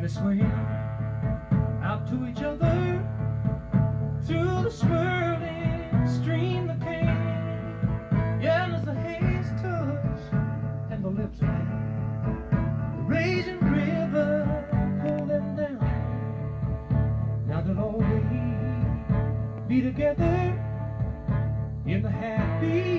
and they swing out to each other through the swirling stream that came. Yeah, and as the haze touch and the lips meet, the raging river pull them down. Now they'll always be together in the happy.